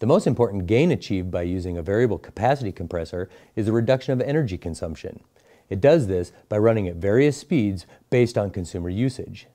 The most important gain achieved by using a variable capacity compressor is the reduction of energy consumption. It does this by running at various speeds based on consumer usage.